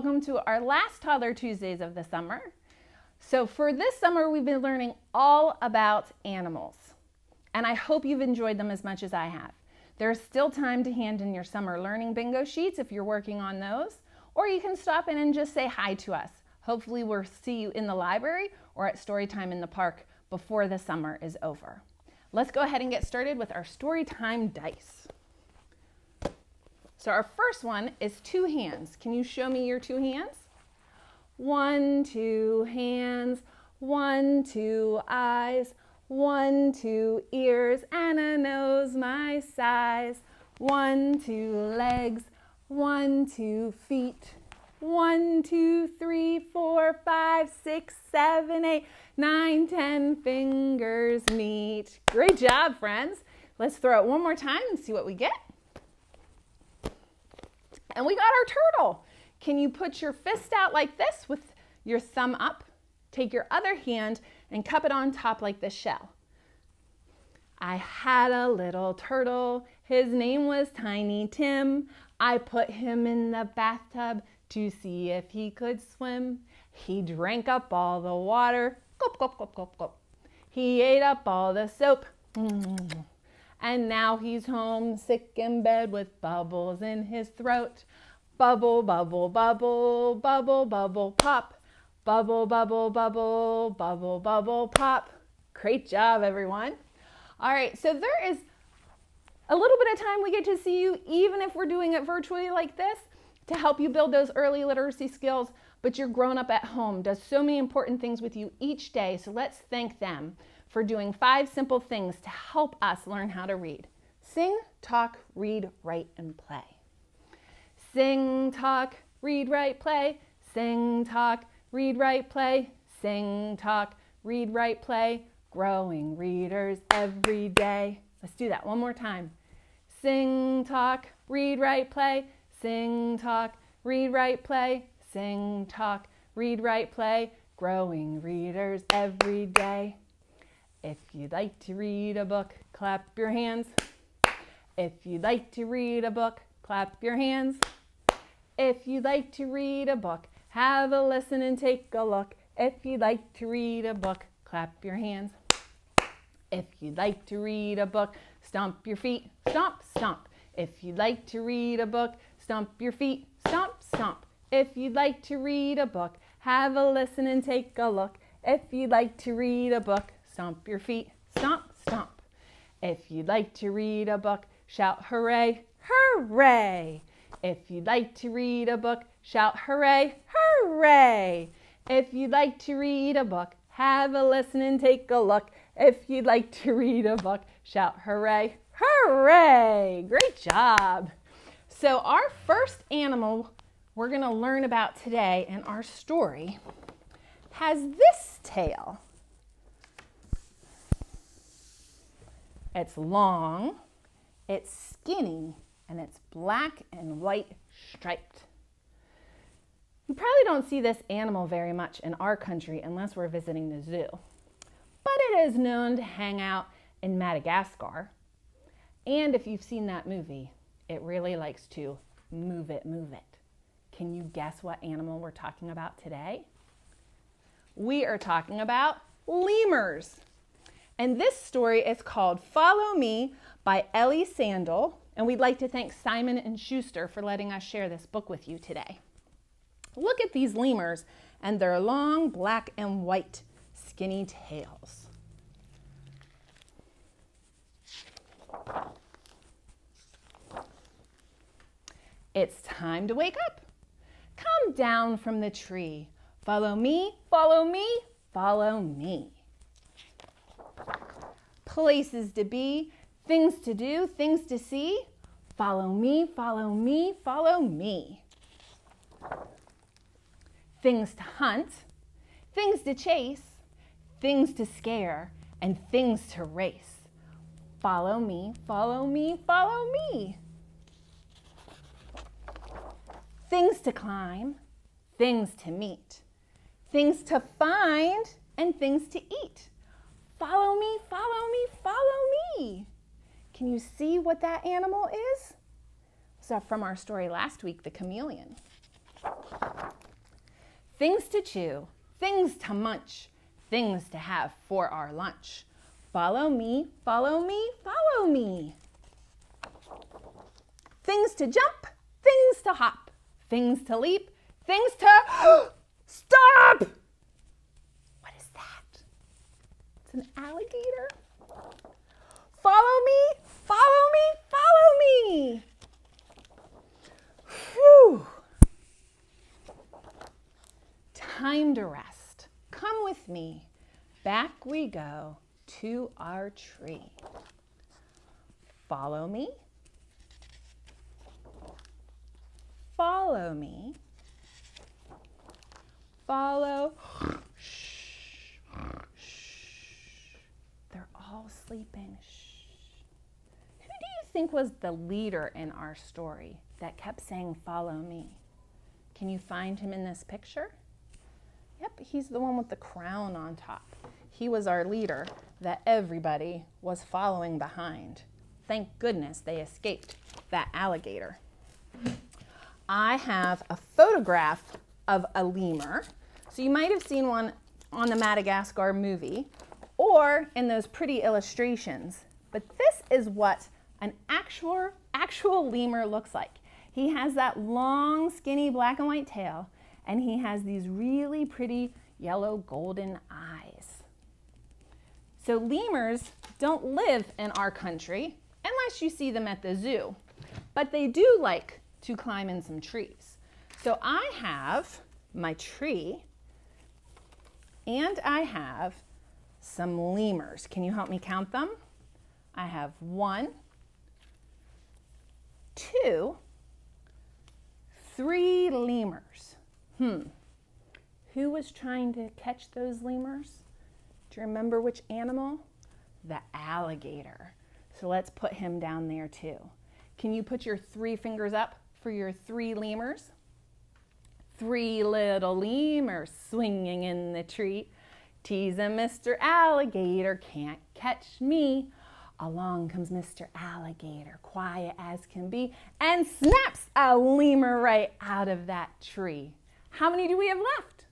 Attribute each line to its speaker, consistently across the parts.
Speaker 1: Welcome to our last Toddler Tuesdays of the summer. So, for this summer, we've been learning all about animals, and I hope you've enjoyed them as much as I have. There's still time to hand in your summer learning bingo sheets if you're working on those, or you can stop in and just say hi to us. Hopefully, we'll see you in the library or at story time in the park before the summer is over. Let's go ahead and get started with our story time dice. So our first one is two hands. Can you show me your two hands? One, two hands, one, two eyes, one, two ears, and a nose my size. One, two legs, one, two feet. One, two, three, four, five, six, seven, eight, nine, ten fingers meet. Great job, friends. Let's throw it one more time and see what we get. And we got our turtle. Can you put your fist out like this with your thumb up? Take your other hand and cup it on top like the shell. I had a little turtle. His name was Tiny Tim. I put him in the bathtub to see if he could swim. He drank up all the water. Gulp, gulp, gulp, gulp, gulp. He ate up all the soap. And now he's home, sick in bed with bubbles in his throat. Bubble, bubble, bubble, bubble, bubble, pop. Bubble, bubble, bubble, bubble, bubble, pop. Great job, everyone. All right, so there is a little bit of time we get to see you, even if we're doing it virtually like this, to help you build those early literacy skills. But you're grown up at home, does so many important things with you each day. So let's thank them for doing five simple things to help us learn how to read. Sing, talk, read, write, and play. Sing, talk, read, write, play. Sing, talk, read, write, play. Sing, talk, read, write, play. Growing readers every day. Let's do that one more time. Sing, talk, read, write, play. Sing, talk, read, write, play. Sing, talk, read, write, play. Growing readers every day. If you'd like to read a book, clap your hands. If you'd like to read a book, clap your hands. If you'd like to read a book, have a listen and take a look. If you'd like to read a book, clap your hands. If you'd like to read a book, stomp your feet, stomp, stomp. If you'd like to read a book, stomp your feet, stomp, stomp. If you'd like to read a book, have a listen and take a look. If you'd like to read a book, Stomp your feet, stomp, stomp. If you'd like to read a book, shout hooray, hooray. If you'd like to read a book, shout hooray, hooray. If you'd like to read a book, have a listen and take a look. If you'd like to read a book, shout hooray, hooray. Great job. So, our first animal we're going to learn about today in our story has this tail. It's long, it's skinny, and it's black and white striped. You probably don't see this animal very much in our country unless we're visiting the zoo. But it is known to hang out in Madagascar. And if you've seen that movie, it really likes to move it, move it. Can you guess what animal we're talking about today? We are talking about lemurs. And this story is called Follow Me by Ellie Sandall. And we'd like to thank Simon and Schuster for letting us share this book with you today. Look at these lemurs and their long black and white skinny tails. It's time to wake up. Come down from the tree. Follow me, follow me, follow me places to be, things to do, things to see. Follow me, follow me, follow me. Things to hunt, things to chase, things to scare, and things to race. Follow me, follow me, follow me. Things to climb, things to meet, things to find, and things to eat. Follow me, follow me, follow me. Can you see what that animal is? So from our story last week, the chameleon. Things to chew, things to munch, things to have for our lunch. Follow me, follow me, follow me. Things to jump, things to hop, things to leap, things to stop. What is that? It's an alligator. Follow me, follow me, follow me. Whew. Time to rest. Come with me. Back we go to our tree. Follow me. Follow me. Follow. Shh. Shh. They're sleeping. Shh. Who do you think was the leader in our story that kept saying, Follow me? Can you find him in this picture? Yep, he's the one with the crown on top. He was our leader that everybody was following behind. Thank goodness they escaped that alligator. I have a photograph of a lemur. So you might have seen one on the Madagascar movie or in those pretty illustrations. But this is what an actual, actual lemur looks like. He has that long, skinny black and white tail, and he has these really pretty yellow golden eyes. So lemurs don't live in our country unless you see them at the zoo, but they do like to climb in some trees. So I have my tree and I have some lemurs. Can you help me count them? I have one, two, three lemurs. Hmm. Who was trying to catch those lemurs? Do you remember which animal? The alligator. So let's put him down there too. Can you put your three fingers up for your three lemurs? Three little lemurs swinging in the tree. Teasing Mr. Alligator, can't catch me. Along comes Mr. Alligator, quiet as can be, and snaps a lemur right out of that tree. How many do we have left?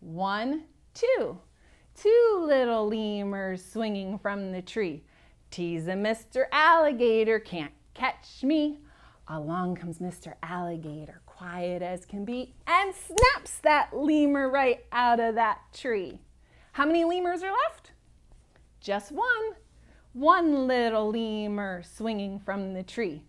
Speaker 1: One, two. Two little lemurs swinging from the tree. Teasing Mr. Alligator, can't catch me. Along comes Mr. Alligator, quiet as can be, and snaps that lemur right out of that tree. How many lemurs are left? Just one. One little lemur swinging from the tree.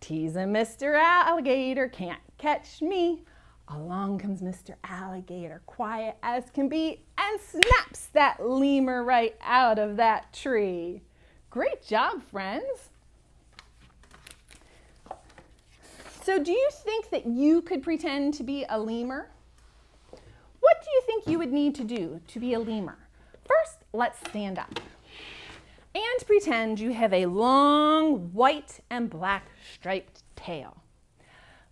Speaker 1: Teasing Mr. Alligator, can't catch me. Along comes Mr. Alligator, quiet as can be, and snaps that lemur right out of that tree. Great job, friends. So do you think that you could pretend to be a lemur? What do you think you would need to do to be a lemur? First, let's stand up and pretend you have a long white and black striped tail.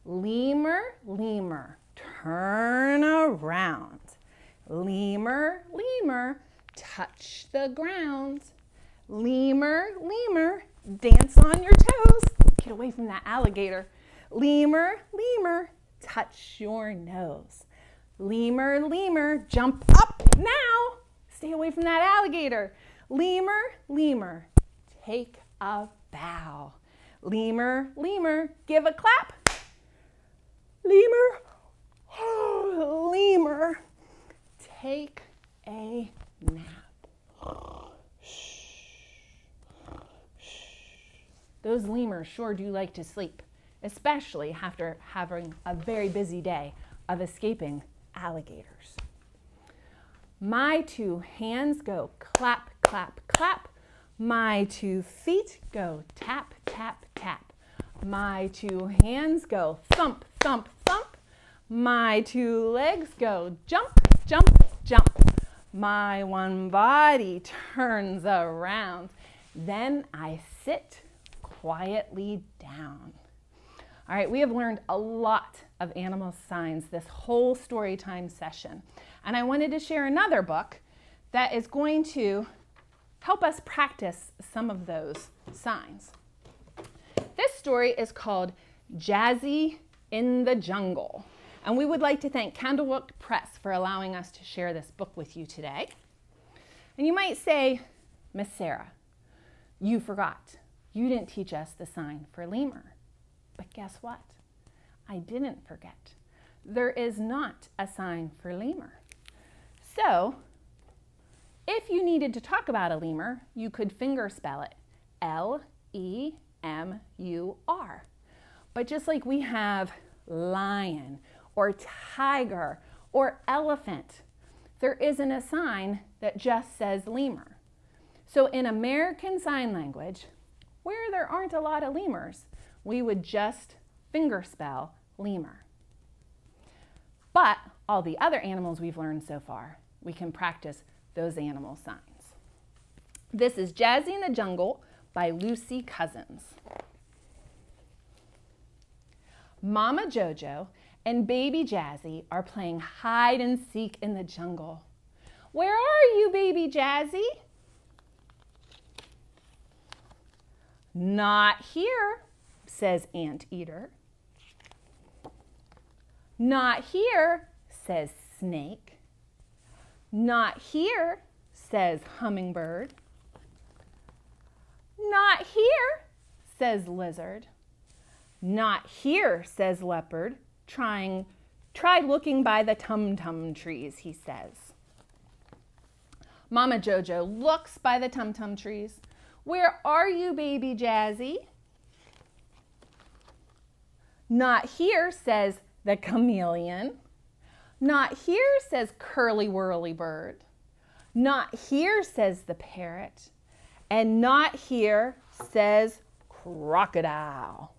Speaker 1: Lemur, lemur, turn around. Lemur, lemur, touch the ground. Lemur, lemur, dance on your toes. Get away from that alligator. Lemur, lemur, touch your nose. Lemur, lemur, jump up now. Stay away from that alligator. Lemur, lemur, take a bow. Lemur, lemur, give a clap. Lemur, lemur, take a nap. Those lemurs sure do like to sleep especially after having a very busy day of escaping alligators. My two hands go clap, clap, clap. My two feet go tap, tap, tap. My two hands go thump, thump, thump. My two legs go jump, jump, jump. My one body turns around. Then I sit quietly down. All right, we have learned a lot of animal signs this whole story time session. And I wanted to share another book that is going to help us practice some of those signs. This story is called Jazzy in the Jungle. And we would like to thank Candlewick Press for allowing us to share this book with you today. And you might say, Miss Sarah, you forgot. You didn't teach us the sign for lemur. But guess what? I didn't forget. There is not a sign for lemur. So, if you needed to talk about a lemur, you could finger spell it L E M U R. But just like we have lion or tiger or elephant, there isn't a sign that just says lemur. So in American Sign Language, where there aren't a lot of lemurs, we would just finger spell lemur. But all the other animals we've learned so far, we can practice those animal signs. This is Jazzy in the Jungle by Lucy Cousins. Mama Jojo and baby Jazzy are playing hide and seek in the jungle. Where are you, baby Jazzy? Not here, says Anteater. Not here, says Snake. Not here, says Hummingbird. Not here, says Lizard. Not here, says Leopard, trying, try looking by the tum-tum trees, he says. Mama Jojo looks by the tum-tum trees. Where are you, baby Jazzy? Not here, says the chameleon. Not here, says Curly Whirly Bird. Not here, says the parrot. And not here, says crocodile.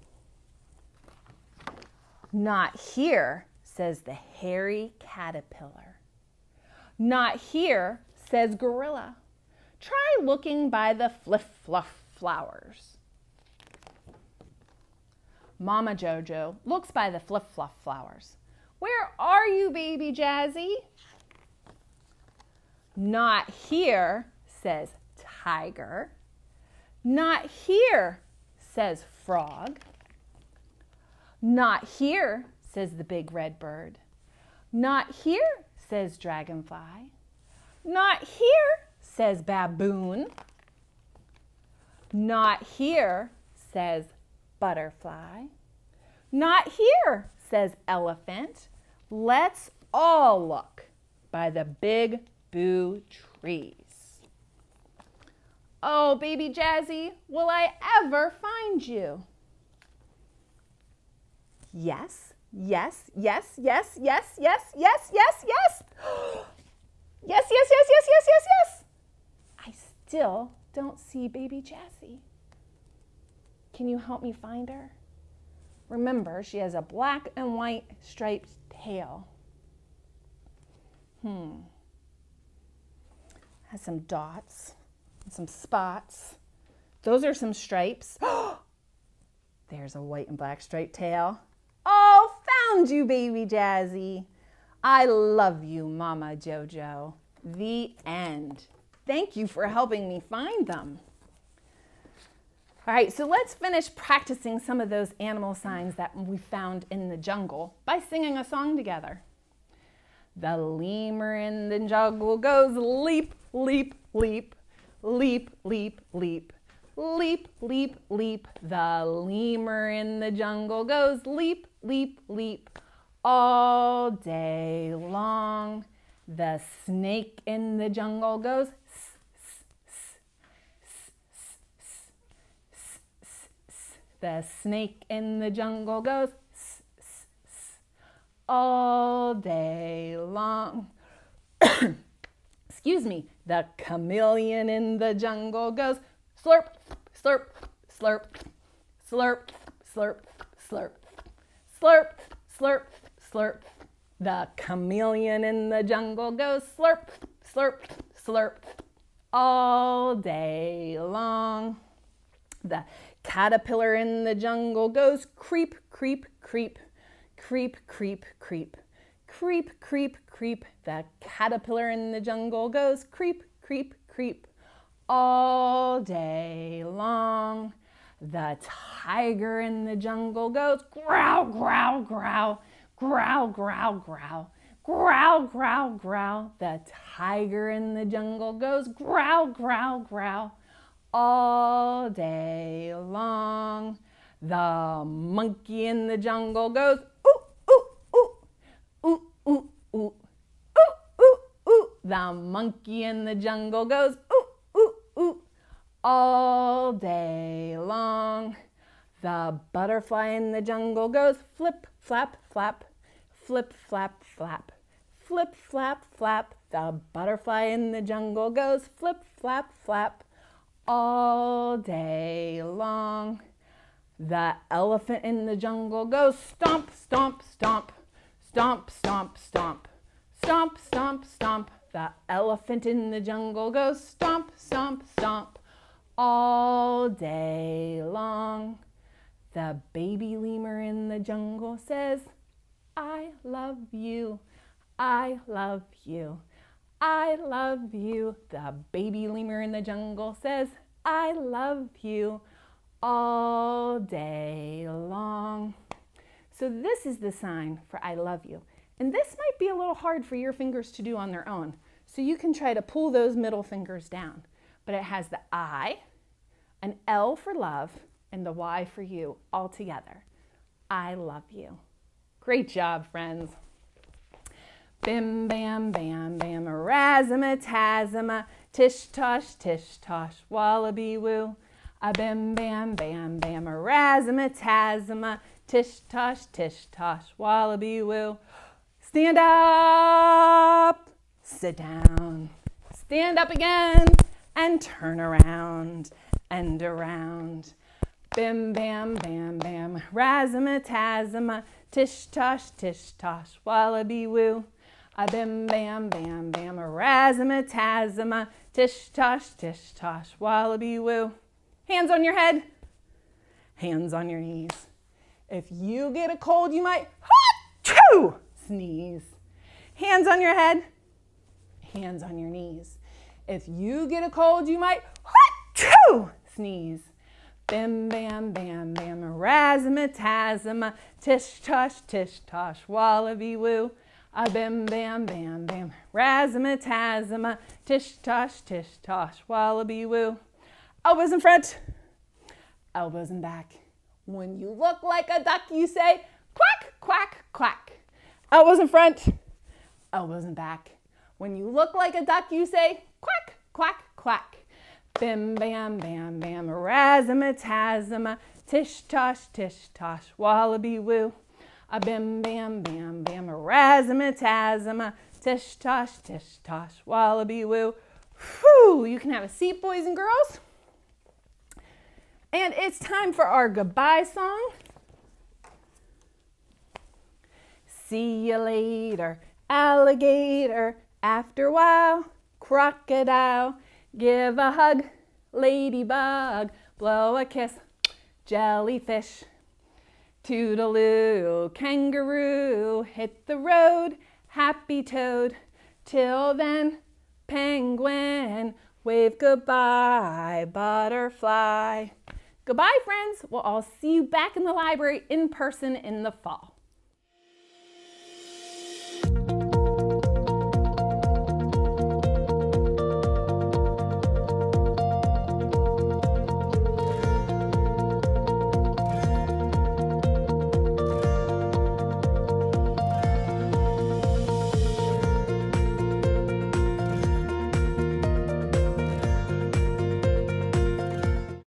Speaker 1: Not here, says the hairy caterpillar. Not here, says gorilla. Try looking by the fliff fluff flowers. Mama Jojo looks by the fliff fluff flowers. Where are you, baby Jazzy? Not here, says tiger. Not here, says frog. Not here, says the big red bird. Not here, says dragonfly. Not here, says baboon. Not here, says butterfly. Not here, says elephant. Let's all look by the big boo trees. Oh, baby Jazzy, will I ever find you? Yes, yes, yes, yes, yes, yes, yes, yes, yes. yes, yes, yes, yes, yes, yes, yes. I still don't see baby Jazzy. Can you help me find her? Remember, she has a black and white striped tail. Hmm. Has some dots some spots. Those are some stripes. There's a white and black striped tail. Oh, found you, baby Jazzy. I love you, Mama Jojo. The end. Thank you for helping me find them. All right, so let's finish practicing some of those animal signs that we found in the jungle by singing a song together. The lemur in the jungle goes leap, leap, leap, leap, leap, leap. Leap, leap, leap. The lemur in the jungle goes leap, leap, leap. All day long. The snake in the jungle goes The snake in the jungle goes all day long. Excuse me. The chameleon in the jungle goes slurp, slurp, slurp, slurp, slurp, slurp, slurp, slurp, slurp. The chameleon in the jungle goes slurp, slurp, slurp all day long. The caterpillar in the jungle goes creep, creep, creep, creep, creep, creep, creep, creep, creep. The caterpillar in the jungle goes creep, creep, creep all day long. The tiger in the jungle goes growl, growl, growl, Growl, growl, growl. Growl, growl, growl. The tiger in the jungle goes growl, growl, growl all day long. The monkey in the jungle goes ooh, ooh, ooh, ooh, ooh, ooh, ooh, ooh, ooh. The monkey in the jungle goes ooh, ooh, ooh, all day long. The butterfly in the jungle goes flip, flap, flap, flip, flap, flap, flip, flap, flap. The butterfly in the jungle goes flip, flap, flap all day long. The elephant in the jungle goes stomp, stomp, stomp, stomp, stomp, stomp, stomp, stomp, stomp. The elephant in the jungle goes stomp, stomp, stomp all day long. The baby lemur in the jungle says, I love you, I love you. I love you. The baby lemur in the jungle says, I love you all day long. So this is the sign for I love you. And this might be a little hard for your fingers to do on their own. So you can try to pull those middle fingers down. But it has the I, an L for love, and the Y for you all together. I love you. Great job, friends. Bim, bam, bam, bam, razzmatazama, tish tosh, tish tosh, wallaby woo. A bim, bam, bam, bam, razzmatazama, tish tosh, tish tosh, wallaby woo. Stand up, sit down, stand up again, and turn around and around. Bim, bam, bam, bam, razzmatazama, tish tosh, tish tosh, wallaby woo. A bim bam bam bam, razzmatazama, tish tosh, tish tosh, wallaby woo. Hands on your head, hands on your knees. If you get a cold, you might choo sneeze. Hands on your head, hands on your knees. If you get a cold, you might choo sneeze. Bim bam bam bam, razzmatazama, tish tosh, tish tosh, wallaby woo. A bim bam bam bam, razzmatazama, tish tosh, tish tosh, wallaby woo. Elbows in front, elbows in back. When you look like a duck, you say quack, quack, quack. Elbows in front, elbows in back. When you look like a duck, you say quack, quack, quack. Bim bam bam bam, razzmatazama, tish tosh, tish tosh, wallaby woo. A bim bam bam bam, a razzmatazama, tish tosh, tish tosh, wallaby woo. Whew, you can have a seat, boys and girls. And it's time for our goodbye song. See you later, alligator. After a while, crocodile. Give a hug, ladybug. Blow a kiss, jellyfish. Toodaloo, kangaroo, hit the road, happy toad. Till then, penguin, wave goodbye, butterfly. Goodbye, friends. We'll all see you back in the library in person in the fall.